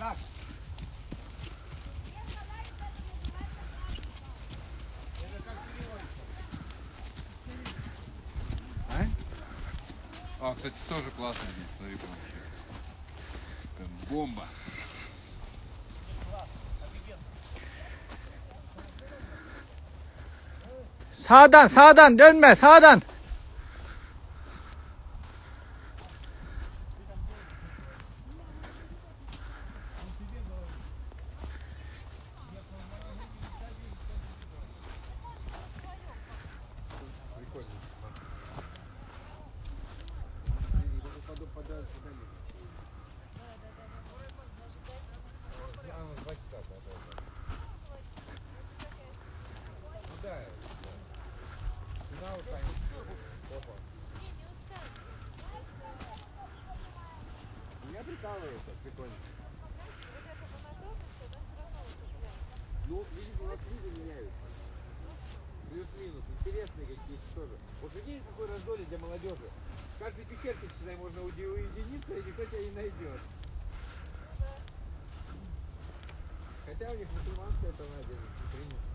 Так. А? А, кстати, тоже классно здесь, смотри, вообще. Прям бомба. Sağdan sağdan dönme sağdan. Меня прикалывается, прикольно. Ну, видите, у нас виды меняются. Плюс-минус. Интересные какие-то тоже. Вот есть какой раздолье для молодежи. В каждой пещерке всегда можно уединиться, и никто тебя не найдет. Хотя у них мусульманская сама здесь не принято.